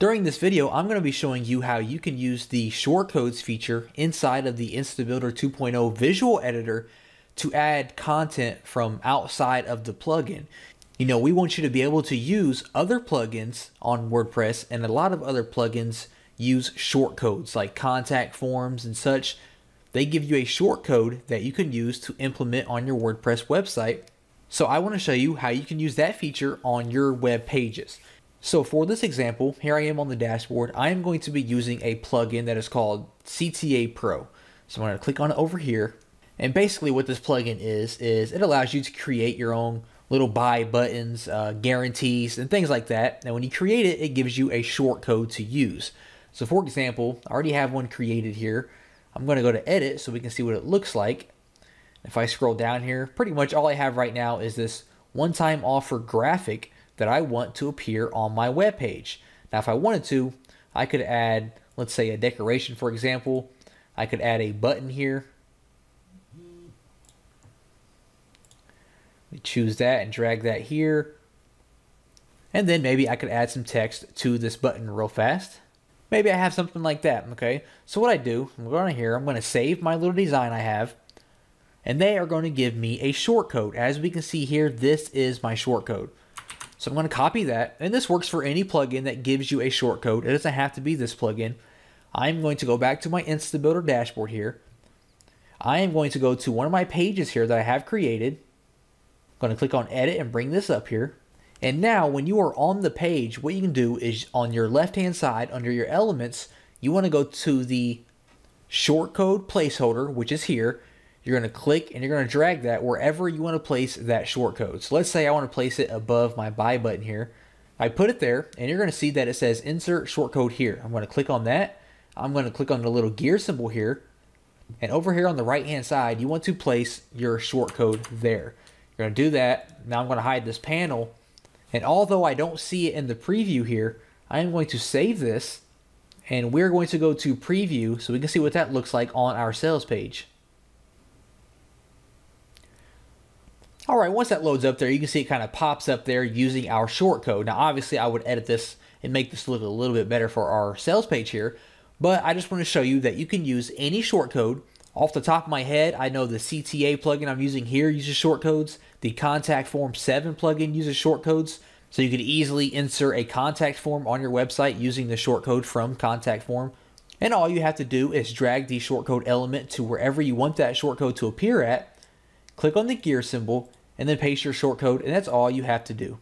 During this video, I'm going to be showing you how you can use the shortcodes feature inside of the InstaBuilder 2.0 visual editor to add content from outside of the plugin. You know, we want you to be able to use other plugins on WordPress and a lot of other plugins use shortcodes like contact forms and such. They give you a shortcode that you can use to implement on your WordPress website. So I want to show you how you can use that feature on your web pages. So for this example, here I am on the dashboard. I am going to be using a plugin that is called CTA Pro. So I'm going to click on it over here. And basically what this plugin is, is it allows you to create your own little buy buttons, uh, guarantees, and things like that. And when you create it, it gives you a short code to use. So for example, I already have one created here. I'm going to go to edit so we can see what it looks like. If I scroll down here, pretty much all I have right now is this one-time offer graphic that I want to appear on my web page. Now, if I wanted to, I could add, let's say, a decoration, for example. I could add a button here. We choose that and drag that here. And then maybe I could add some text to this button real fast. Maybe I have something like that, okay? So what I do, I'm going to here, I'm going to save my little design I have, and they are going to give me a short code. As we can see here, this is my short code. So I'm going to copy that, and this works for any plugin that gives you a shortcode. It doesn't have to be this plugin. I'm going to go back to my InstaBuilder dashboard here. I am going to go to one of my pages here that I have created. I'm going to click on edit and bring this up here. And now when you are on the page, what you can do is on your left-hand side under your elements, you want to go to the shortcode placeholder, which is here, you're going to click and you're going to drag that wherever you want to place that shortcode. So let's say I want to place it above my buy button here. I put it there and you're going to see that it says insert shortcode here. I'm going to click on that. I'm going to click on the little gear symbol here. And over here on the right hand side, you want to place your shortcode there. You're going to do that. Now I'm going to hide this panel. And although I don't see it in the preview here, I am going to save this and we're going to go to preview so we can see what that looks like on our sales page. All right, once that loads up there, you can see it kind of pops up there using our short code. Now, obviously, I would edit this and make this look a little bit better for our sales page here, but I just want to show you that you can use any short code. Off the top of my head, I know the CTA plugin I'm using here uses short codes. The Contact Form 7 plugin uses short codes, so you could easily insert a contact form on your website using the short code from Contact Form. And all you have to do is drag the shortcode element to wherever you want that shortcode to appear at, click on the gear symbol, and then paste your shortcode, and that's all you have to do.